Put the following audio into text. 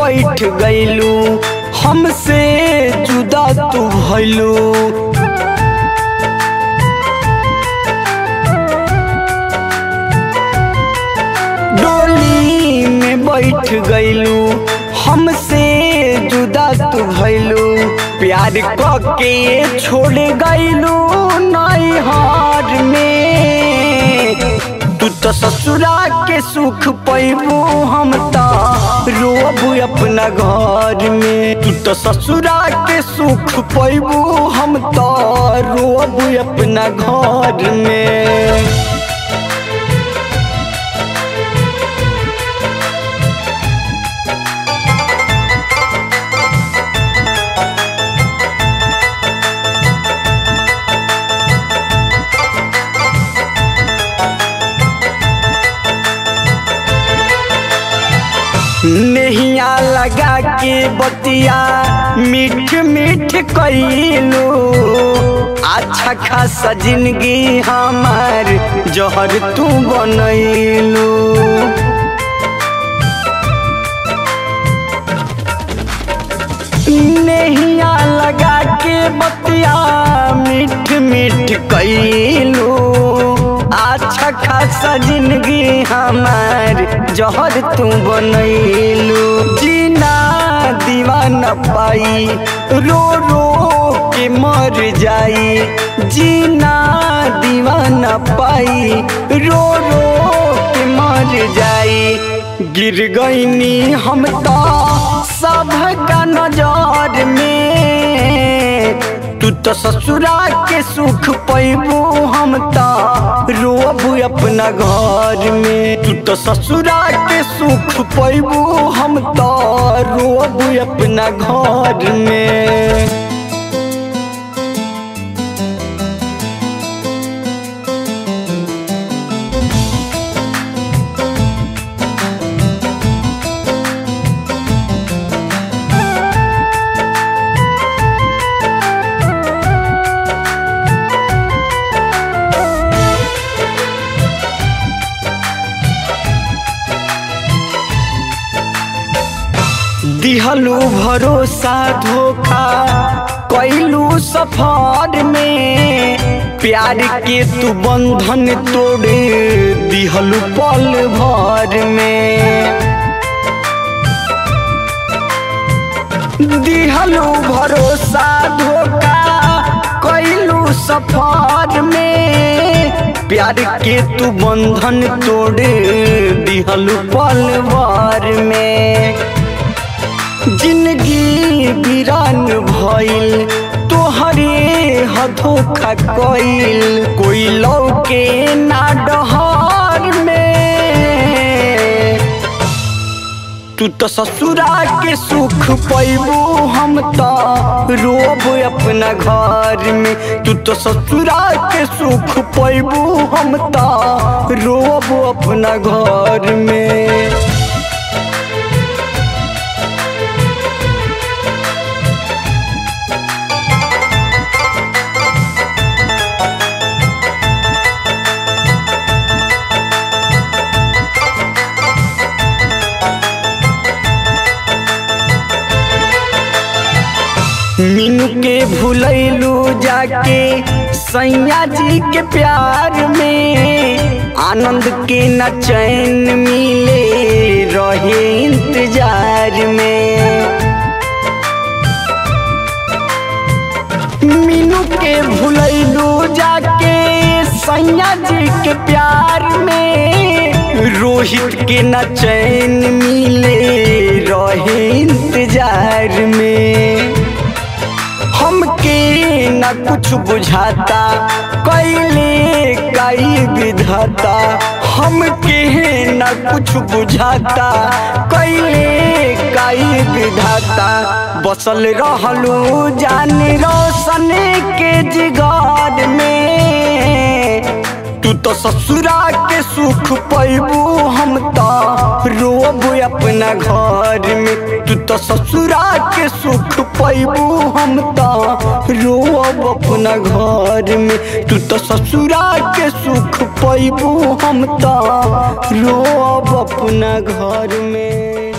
बैठ गईलू हमसे जुदा तू भइलू। डोली में बैठ गईलू हमसे जुदा तू भइलू। प्यार क के छोड़ गईलू नई हार में। तू तो ससुरा के सुख पैबू हम रोब अपना घर में। तू तो ससुरा के सुख पैबू हम रोबू अपना घर में। नहिया लगा के बतिया, मीठ मीठ कैलू अच्छा खासा ज़िंदगी हमार, जहर तू बनैलू नहिया लगा के बतिया, मीठ मीठ कैलू अच्छा खासा ज़िंदगी हमार। जहर तू बनैलू। जीना दीवाना पाई। रो रो के मर जाई। जीना दीवाना पाई। रो रो के मर जाई। गिर गईनी हम तो तू तो ससुरा के सुख पैबू हम रोबू अपना घर में। तू तो ससुरा के सुख पैबू हम रोबू अपना घर में। दिहलू भरोसा धोखा कैलू सफ़र में। प्यार के तू बंधन तोड़े दिहलू पल भर में। दिहलू भरोसा धोखा कैलू सफ़र में। प्यार के तू बंधन तोड़े दिहलू पल भर में। ज़िंदगी वीरान भइल, तोहरे हधोखा कइल। कोई लौके ना डहर में। तू तो ससुरा के सुख पैबू हम तो रोब अपना घर में। तू तो ससुरा के सुख पैबू हम तो रोब अपना घर में। के भूलैलू जाके सैया जी के प्यार में आनंद के न चैन मिले रहे इंतज़ार में। मीनू के भूलैलू जाके सैया जी के प्यार में रोहित के न चैन मिले रहे इंतज़ार में। न कुछ बुझाता, कैली कई विधाता। हम के न कुछ बुझाता, कैली कई विधाता। बसल रहलू जान रोशन के जिगार में। तू तो ससुरा के सुख पैबू हम रोब अपना घर में। तू तो ससुरा के सुख पैबू हम रोब अपना घर में। तू तो ससुरा के सुख पैबू हम रोब अपना घर में।